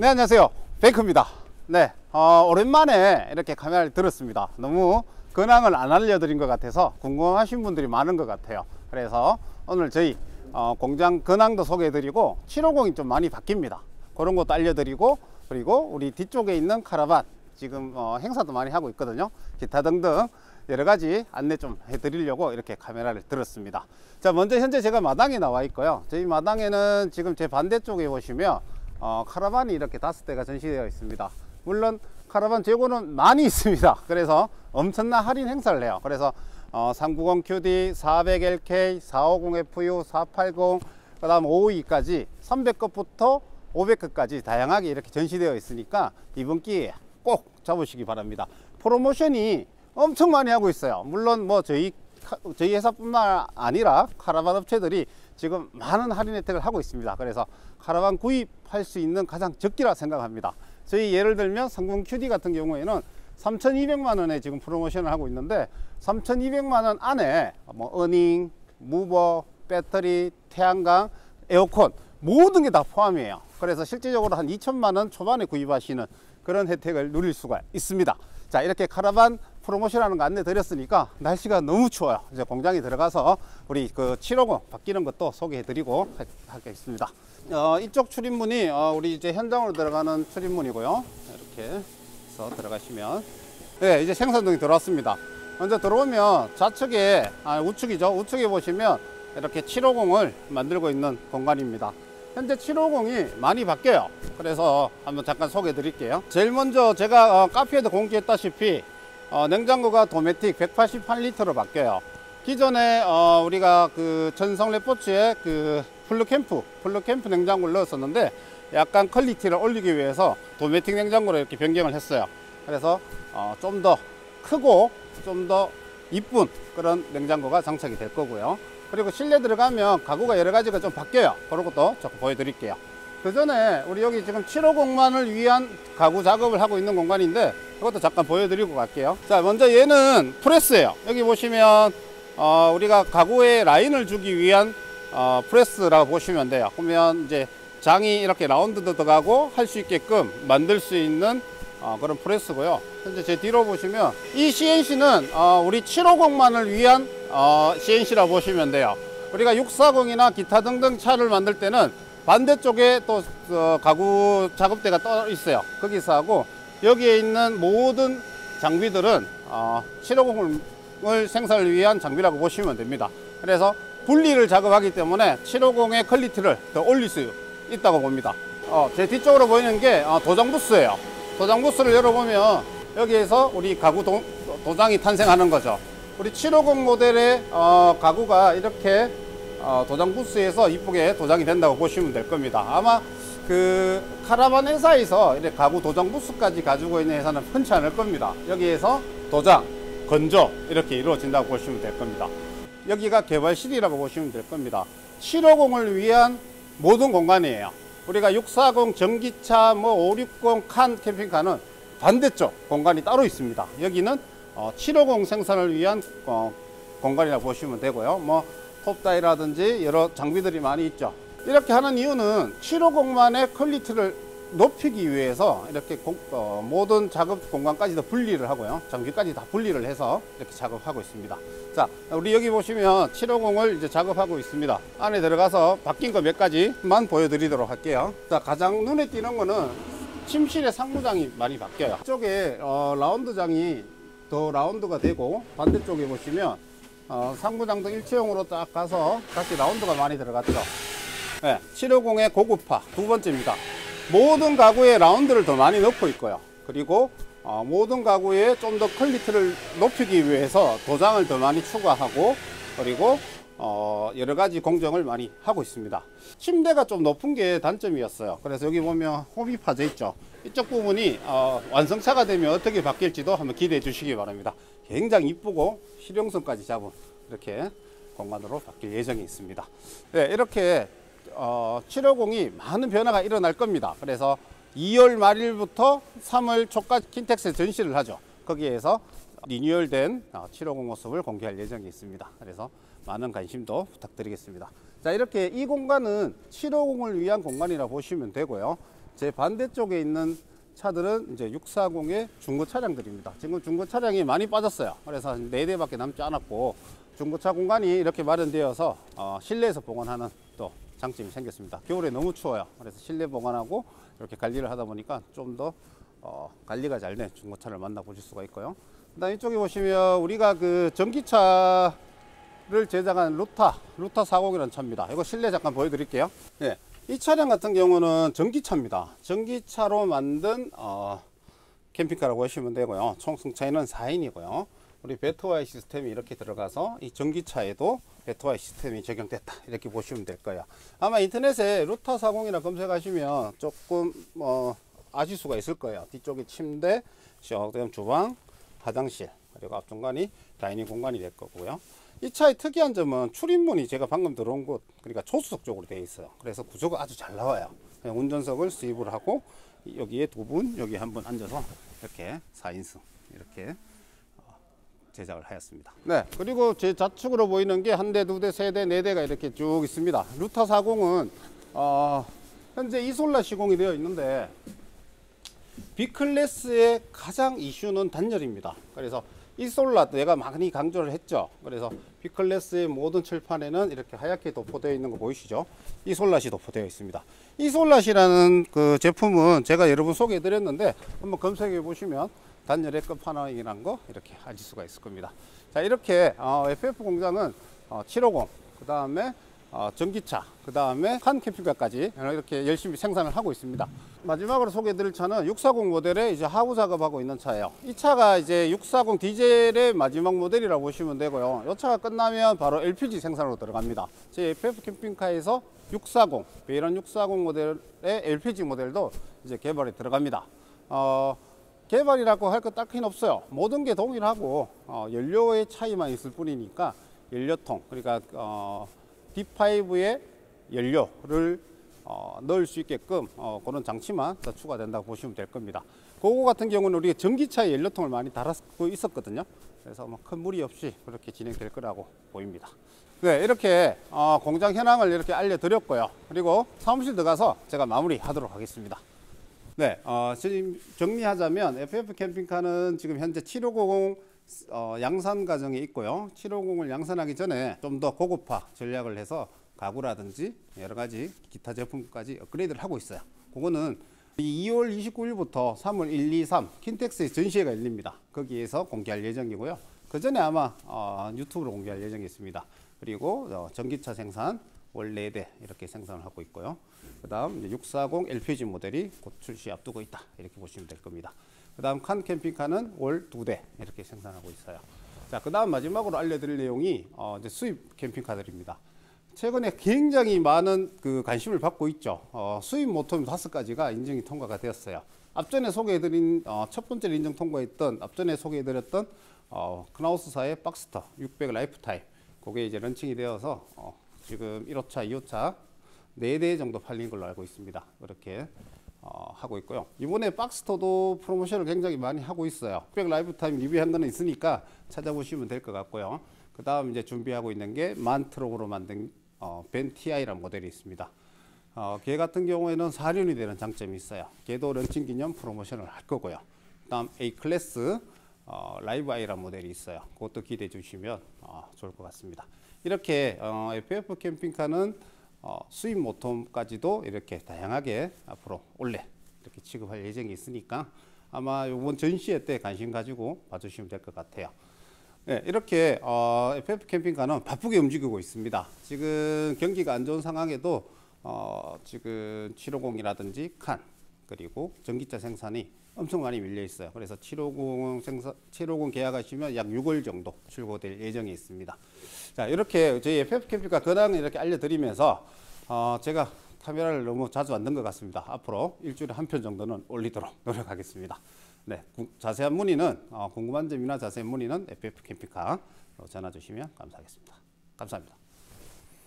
네 안녕하세요. 베이크입니다. 네 어, 오랜만에 이렇게 카메라를 들었습니다. 너무 근황을 안 알려드린 것 같아서 궁금하신 분들이 많은 것 같아요. 그래서 오늘 저희 어, 공장 근황도 소개해드리고 750이 좀 많이 바뀝니다. 그런 것도 알려드리고 그리고 우리 뒤쪽에 있는 카라반 지금 어, 행사도 많이 하고 있거든요. 기타 등등 여러 가지 안내 좀 해드리려고 이렇게 카메라를 들었습니다. 자 먼저 현재 제가 마당에 나와 있고요. 저희 마당에는 지금 제 반대쪽에 보시면 어, 카라반이 이렇게 다섯 대가 전시되어 있습니다. 물론 카라반 재고는 많이 있습니다. 그래서 엄청난 할인 행사를 해요. 그래서 어, 390QD, 400LK, 450FU, 480, 그 다음 552까지 300급부터 500급까지 다양하게 이렇게 전시되어 있으니까 이번 기회에 꼭 잡으시기 바랍니다. 프로모션이 엄청 많이 하고 있어요. 물론 뭐 저희 저희 회사뿐만 아니라 카라반 업체들이 지금 많은 할인 혜택을 하고 있습니다 그래서 카라반 구입할 수 있는 가장 적기라 생각합니다 저희 예를 들면 상공 QD 같은 경우에는 3,200만 원에 지금 프로모션을 하고 있는데 3,200만 원 안에 뭐 어닝, mover, 배터리, 태양광, 에어컨 모든 게 다 포함이에요. 그래서 실제적으로 한 2천만 원 초반에 구입하시는 그런 혜택을 누릴 수가 있습니다. 자 이렇게 카라반 프로모션 하는 거 안내 드렸으니까 날씨가 너무 추워요. 이제 공장에 들어가서 우리 그 750 바뀌는 것도 소개해 드리고 하겠습니다. 어, 이쪽 출입문이 어, 우리 이제 현장으로 들어가는 출입문이고요. 이렇게 해서 들어가시면 네 이제 생산등이 들어왔습니다. 먼저 들어오면 좌측에 아, 우측이죠. 우측에 보시면 이렇게 750을 만들고 있는 공간입니다. 현재 750이 많이 바뀌어요. 그래서 한번 잠깐 소개해 드릴게요. 제일 먼저 제가 어, 카페에도 공지했다시피 어, 냉장고가 도메틱 188리터로 바뀌어요. 기존에 어, 우리가 그 전성 레포츠에 그 플루캠프, 플루캠프 냉장고를 넣었었는데 약간 퀄리티를 올리기 위해서 도메틱 냉장고로 이렇게 변경을 했어요. 그래서 어, 좀 더 크고 좀 더 이쁜 그런 냉장고가 장착이 될 거고요. 그리고 실내 들어가면 가구가 여러 가지가 좀 바뀌어요. 그런 것도 조금 보여드릴게요. 그 전에 우리 여기 지금 750만을 위한 가구 작업을 하고 있는 공간인데 그것도 잠깐 보여드리고 갈게요. 자, 먼저 얘는 프레스예요. 여기 보시면 어, 우리가 가구에 라인을 주기 위한 어, 프레스라고 보시면 돼요. 그러면 이제 장이 이렇게 라운드도 들어가고 할 수 있게끔 만들 수 있는 어, 그런 프레스고요. 현재 제 뒤로 보시면 이 CNC는 어, 우리 750만을 위한 어, CNC라고 보시면 돼요. 우리가 640이나 기타 등등 차를 만들 때는 반대쪽에 또 어, 가구 작업대가 떠 있어요. 거기서 하고 여기에 있는 모든 장비들은 어, 750을 생산을 위한 장비라고 보시면 됩니다. 그래서 분리를 작업하기 때문에 750의 퀄리티를 더 올릴 수 있다고 봅니다. 어, 제 뒤쪽으로 보이는 게 어, 도장 부스예요. 도장 부스를 열어보면 여기에서 우리 가구 도, 도장이 탄생하는 거죠. 우리 750 모델의 어, 가구가 이렇게 어, 도장 부스에서 이쁘게 도장이 된다고 보시면 될 겁니다. 아마 그 카라반 회사에서 이렇게 가구 도장 부스까지 가지고 있는 회사는 흔치 않을 겁니다. 여기에서 도장, 건조 이렇게 이루어진다고 보시면 될 겁니다. 여기가 개발실이라고 보시면 될 겁니다. 750을 위한 모든 공간이에요. 우리가 640 전기차, 뭐 560 칸 캠핑카는 반대쪽 공간이 따로 있습니다. 여기는 어, 750 생산을 위한 어, 공간이라고 보시면 되고요. 뭐 톱다이라든지 여러 장비들이 많이 있죠. 이렇게 하는 이유는 750만의 퀄리티를 높이기 위해서 이렇게 공, 어, 모든 작업 공간까지 다 분리를 하고요. 장비까지 다 분리를 해서 이렇게 작업하고 있습니다. 자, 우리 여기 보시면 750을 이제 작업하고 있습니다. 안에 들어가서 바뀐 거 몇 가지만 보여드리도록 할게요. 자, 가장 눈에 띄는 거는 침실의 상부장이 많이 바뀌어요. 이쪽에 어, 라운드장이 더 라운드가 되고 반대쪽에 보시면 어, 상부장도 일체형으로 딱 가서 다시 라운드가 많이 들어갔죠. 네, 750의 고급화 두 번째입니다. 모든 가구에 라운드를 더 많이 넣고 있고요. 그리고 어, 모든 가구에 좀 더 퀄리티를 높이기 위해서 도장을 더 많이 추가하고 그리고 어, 여러 가지 공정을 많이 하고 있습니다. 침대가 좀 높은 게 단점이었어요. 그래서 여기 보면 홈이 파져 있죠. 이쪽 부분이 어, 완성차가 되면 어떻게 바뀔지도 한번 기대해 주시기 바랍니다. 굉장히 이쁘고 실용성까지 잡은 이렇게 공간으로 바뀔 예정이 있습니다. 네, 이렇게 어, 750이 많은 변화가 일어날 겁니다. 그래서 2월 말일부터 3월 초까지 킨텍스에 전시를 하죠. 거기에서 리뉴얼된 750 모습을 공개할 예정이 있습니다. 그래서 많은 관심도 부탁드리겠습니다. 자, 이렇게 이 공간은 750을 위한 공간이라 보시면 되고요. 제 반대쪽에 있는 차들은 이제 640의 중고 차량들입니다. 지금 중고 차량이 많이 빠졌어요. 그래서 한 4대밖에 남지 않았고 중고차 공간이 이렇게 마련되어서 어, 실내에서 보관하는 또 장점이 생겼습니다. 겨울에 너무 추워요. 그래서 실내 보관하고 이렇게 관리를 하다 보니까 좀더 어, 관리가 잘 된 중고차를 만나보실 수가 있고요. 그다음 이쪽에 보시면 우리가 그 전기차를 제작한 루타, 루타 40이라는 차입니다. 이거 실내 잠깐 보여드릴게요. 네, 이 차량 같은 경우는 전기차입니다. 전기차로 만든 어, 캠핑카라고 하시면 되고요. 총 승차에는 4인이고요. 우리 배터와이 시스템이 이렇게 들어가서 이 전기차에도 배터와이 시스템이 적용됐다 이렇게 보시면 될 거예요. 아마 인터넷에 루타 40이라 검색하시면 조금 뭐 아실 수가 있을 거예요. 뒤쪽에 침대, 그다음 주방, 화장실 그리고 앞중간이 다이닝 공간이 될 거고요. 이 차의 특이한 점은 출입문이 제가 방금 들어온 곳 그러니까 초수석 쪽으로 되어 있어요. 그래서 구조가 아주 잘 나와요. 운전석을 수입을 하고 여기에 두 분, 여기 한 분 앉아서 이렇게 4인승 이렇게 어, 제작을 하였습니다. 네, 그리고 제 좌측으로 보이는 게 한 대, 두 대, 세 대, 네 대가 이렇게 쭉 있습니다. 루타 40은 어, 현재 이솔라 시공이 되어 있는데 B클래스의 가장 이슈는 단열입니다. 그래서 이솔라 내가 많이 강조를 했죠. 그래서 B클래스의 모든 칠판에는 이렇게 하얗게 도포되어 있는 거 보이시죠? 이솔라시 도포되어 있습니다. 이솔라시라는 그 제품은 제가 여러분 소개해 드렸는데 한번 검색해 보시면 단열의 끝판왕이라는 거 이렇게 아실 수가 있을 겁니다. 자, 이렇게 어, FF 공장은 어, 750, 그 다음에 어, 전기차, 그 다음에 한 캠핑카까지 이렇게 열심히 생산을 하고 있습니다. 마지막으로 소개해드릴 차는 640 모델의 이제 하부 작업하고 있는 차예요. 이 차가 이제 640 디젤의 마지막 모델이라고 보시면 되고요. 이 차가 끝나면 바로 LPG 생산으로 들어갑니다. 제 FF 캠핑카에서 640, 베이런 640 모델의 LPG 모델도 이제 개발에 들어갑니다. 어, 개발이라고 할것 딱히 없어요. 모든 게 동일하고 어, 연료의 차이만 있을 뿐이니까 연료통, 그러니까 어, D5의 연료를 어, 넣을 수 있게끔 어, 그런 장치만 더 추가된다고 보시면 될 겁니다. 그거 같은 경우는 우리가 전기차에 연료통을 많이 달았고 있었거든요. 그래서 뭐 큰 무리 없이 그렇게 진행될 거라고 보입니다. 네, 이렇게 어, 공장 현황을 이렇게 알려드렸고요. 그리고 사무실 들어가서 제가 마무리하도록 하겠습니다. 네, 어, 지금 정리하자면 FF 캠핑카는 지금 현재 7550 어, 양산 과정에 있고요. 750을 양산하기 전에 좀 더 고급화 전략을 해서 가구라든지 여러 가지 기타 제품까지 업그레이드를 하고 있어요. 그거는 2월 29일부터 3월 1, 2, 3 킨텍스의 전시회가 열립니다. 거기에서 공개할 예정이고요. 그 전에 아마 어, 유튜브로 공개할 예정이 있습니다. 그리고 어, 전기차 생산 월 4대 이렇게 생산을 하고 있고요. 그 다음 640 LPG 모델이 곧 출시 앞두고 있다. 이렇게 보시면 될 겁니다. 그 다음 칸 캠핑카는 월 2대 이렇게 생산하고 있어요. 자, 그 다음 마지막으로 알려드릴 내용이 어, 이제 수입 캠핑카들입니다. 최근에 굉장히 많은 그 관심을 받고 있죠. 어, 수입 모터홈 다섯 가지가 인증이 통과가 되었어요. 앞전에 소개해드린 어, 첫 번째 인증 통과했던 앞전에 소개해드렸던 어, 크나우스사의 박스터 600 Lifetime 그게 이제 런칭이 되어서 어, 지금 1호차, 2호차 4대 정도 팔린 걸로 알고 있습니다. 그렇게 어, 하고 있고요. 이번에 박스터도 프로모션을 굉장히 많이 하고 있어요. 600 Lifetime 리뷰한 거는 있으니까 찾아보시면 될 것 같고요. 그 다음 이제 준비하고 있는 게 만트럭으로 만든 어, 밴 TI라는 모델이 있습니다. 어, 걔 같은 경우에는 4륜이 되는 장점이 있어요. 걔도 런칭 기념 프로모션을 할 거고요. 다음 A 클래스 어, Live I라는 모델이 있어요. 그것도 기대해 주시면 어, 좋을 것 같습니다. 이렇게 어, FF 캠핑카는 어, 수입 모터홈까지도 이렇게 다양하게 앞으로 올해 이렇게 취급할 예정이 있으니까 아마 이번 전시회 때 관심 가지고 봐주시면 될 것 같아요. 네, 이렇게 어, FF 캠핑카는 바쁘게 움직이고 있습니다. 지금 경기가 안 좋은 상황에도 어, 지금 750이라든지 칸 그리고 전기차 생산이 엄청 많이 밀려 있어요. 그래서 750 생산 750 계약하시면 약 6월 정도 출고될 예정이 있습니다. 자, 이렇게 저희 FF 캠핑카 근황을 이렇게 알려드리면서 어, 제가 카메라를 너무 자주 만든 것 같습니다. 앞으로 일주일에 한 편 정도는 올리도록 노력하겠습니다. 네, 구- 자세한 문의는 어, 궁금한 점이나 자세한 문의는 FF 캠핑카로 전화 주시면 감사하겠습니다. 감사합니다.